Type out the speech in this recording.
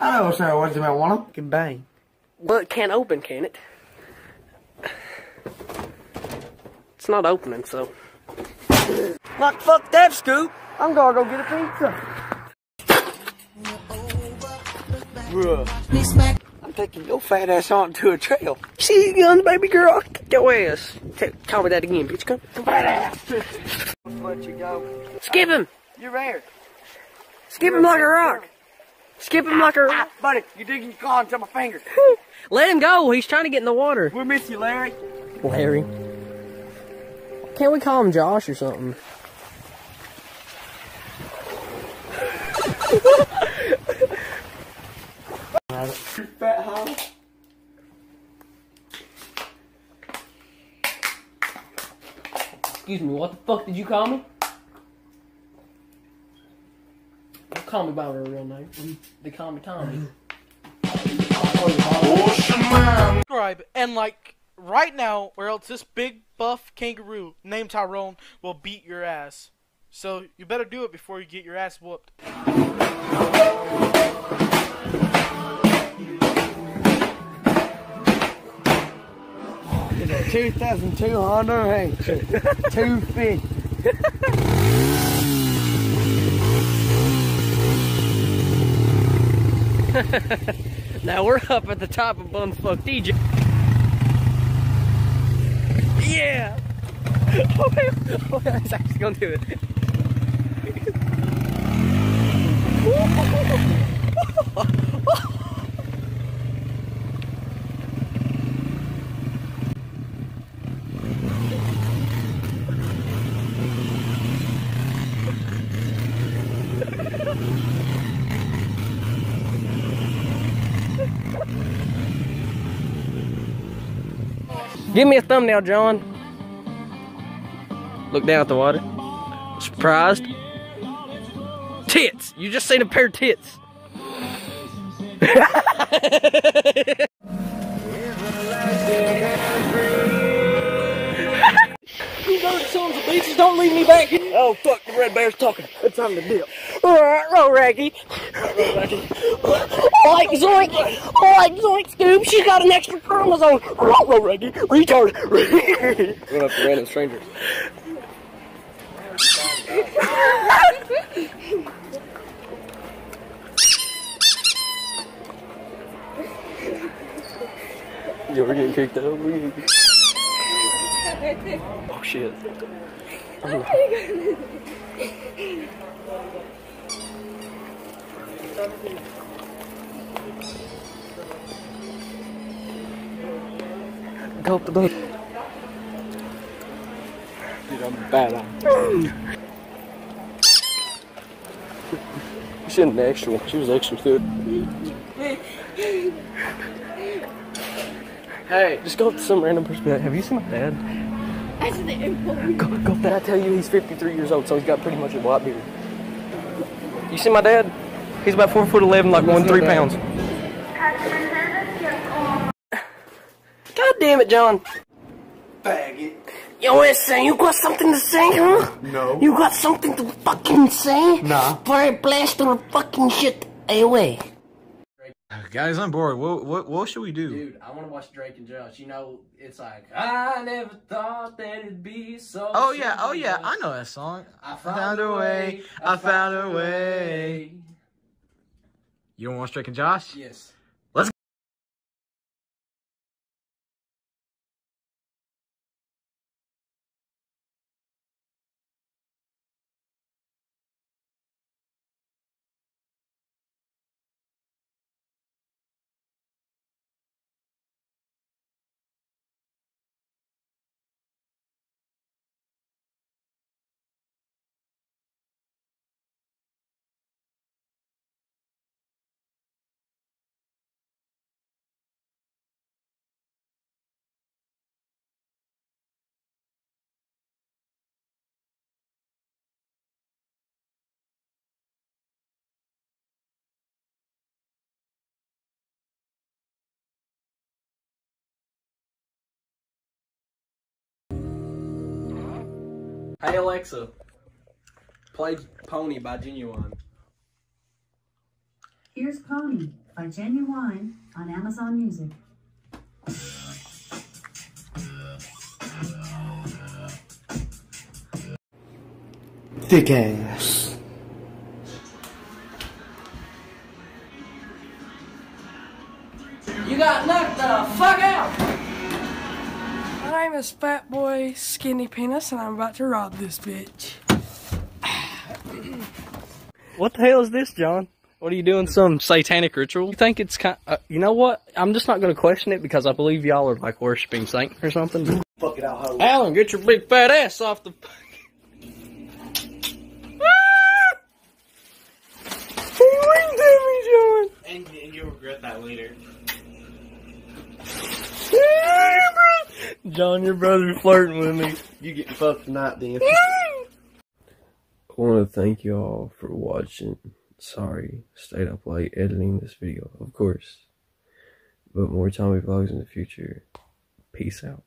I know, sir. What do you want them? Can bang. Well, it can't open, can it? It's not opening, so. Like, fuck that, Scoop. I'm gonna go get a pizza. Bruh. I'm taking your fat ass on to a trail. See you on baby girl. Kick your ass. T- call me that again, bitch. Come. Fat ass. Let you go. Skip him. You're there. Skip him like a rock. Skip him like a Ah, buddy, you're digging your claw into my finger. Let him go. He's trying to get in the water. We miss you, Larry. Larry. Can't we call him Josh or something? Fat hoe. Excuse me, what the fuck did you call me? Don't call me by my real name. They call me Tomy. subscribe and like right now, or else this big buff kangaroo named Tyrone will beat your ass. So you better do it before you get your ass whooped. 2,200, hey. 250. Now we're up at the top of Bumfuck DJ. Yeah! Oh, yeah. oh, yeah, it's actually gonna do it. Give me a thumbnail, John. Look down at the water. Surprised? Tits! You just seen a pair of tits. you dirty sons of bitches, don't leave me back here. Oh, fuck, the red bear's talking. It's time to dip. Alright, roll Raggy. like Zoink, like Zoink Scoop, She's got an extra chromosome. Roll, roll Raggy, retard. Run up to random strangers. Yo, we're getting kicked out. We're getting... Oh shit. Go up the boat. Dude, I'm bad on. She an extra one. She was extra too. Hey, just go up to some random person. Have you seen my dad? Go, go up there. I tell you, he's 53 years old, so he's got pretty much a white beard. You see my dad? He's about four foot eleven, like one three pounds. God damn it, John. Faggot. Yo, listen, you got something to say, huh? No. You got something to fucking say? Nah. Before I blast the fucking shit away. Guys, I'm bored. What what what should we do? Dude, I want to watch Drake and Josh. You know, it's like I never thought that it'd be so. Oh yeah, oh yeah, I know that song. I found a way, I found a way. You don't want Drake and Josh? Yes. Hey Alexa, play Pony by Ginuwine. Here's Pony by Ginuwine on Amazon Music. Thick ass. Is Fat Boy Skinny Penis, and I'm about to rob this bitch. What the hell is this, John? What are you doing? Some satanic ritual? You think it's kind? Uh, you know what? I'm just not going to question it because I believe y'all are like worshiping Satan or something. Fuck it out, hoe. Alan, get your big fat ass off the. He winked at me, John. And, and you'll regret that later. John, your brother's flirting with me. You get fucked tonight, then. I want to thank you all for watching. Sorry, stayed up late editing this video, of course. But more Tomy vlogs in the future. Peace out.